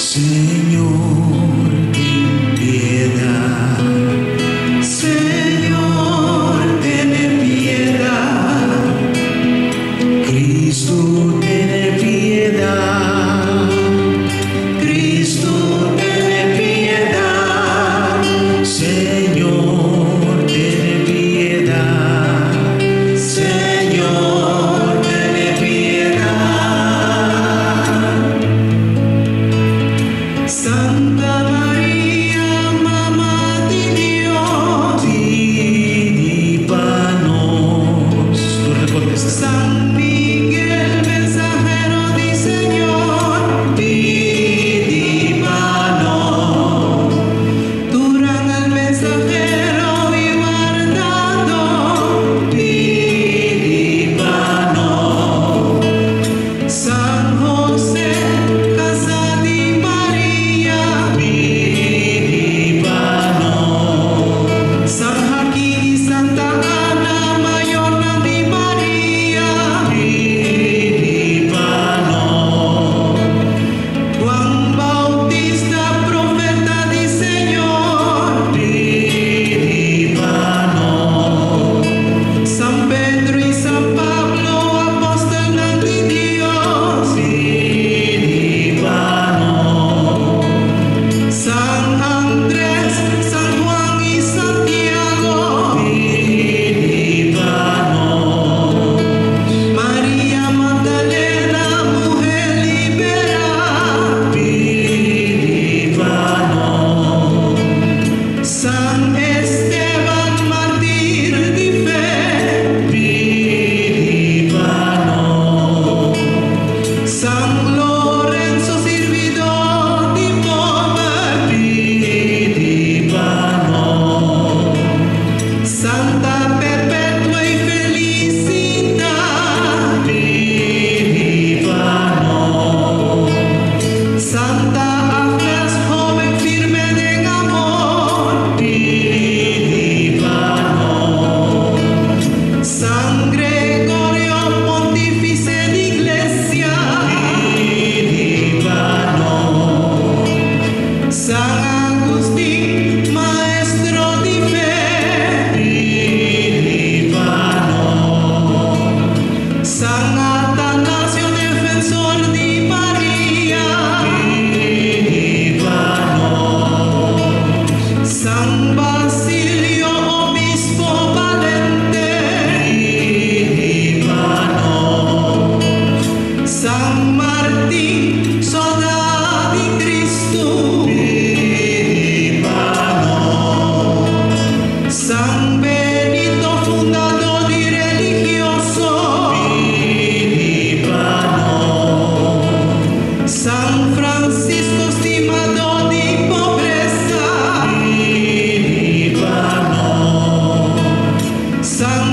Señor,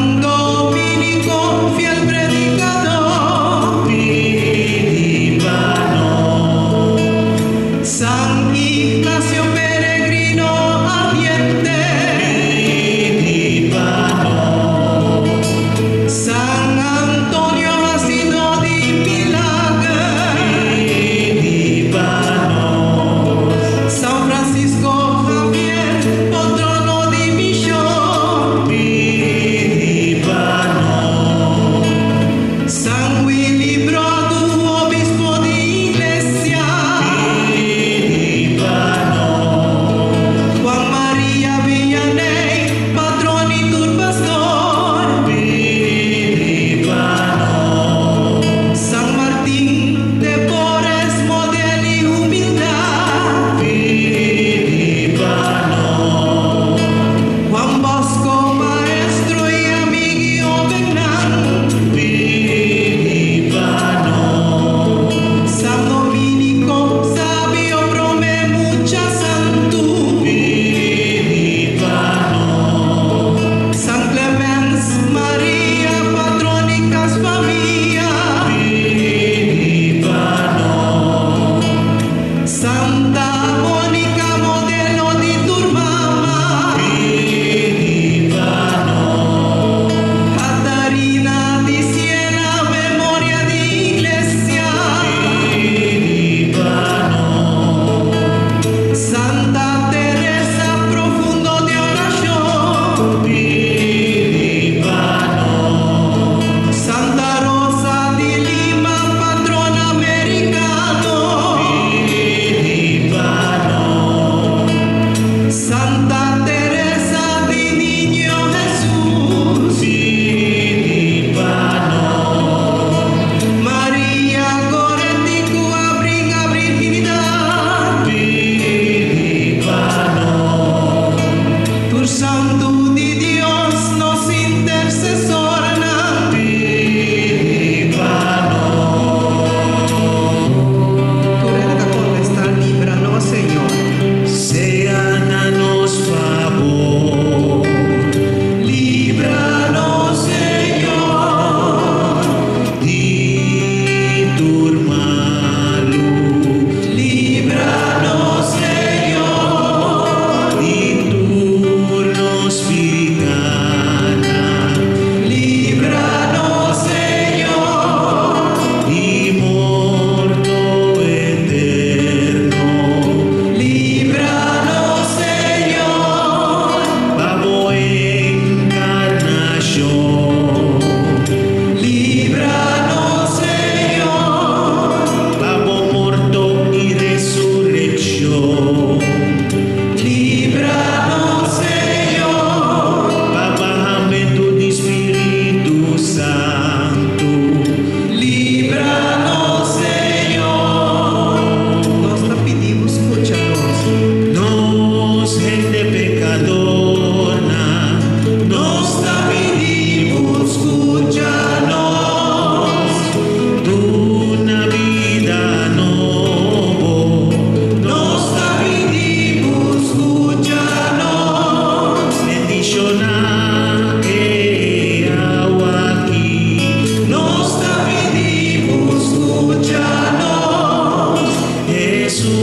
no me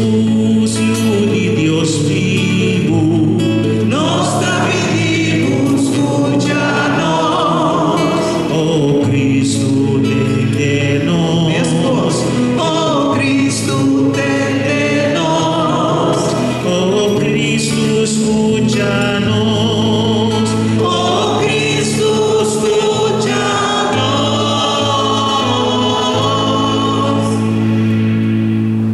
see.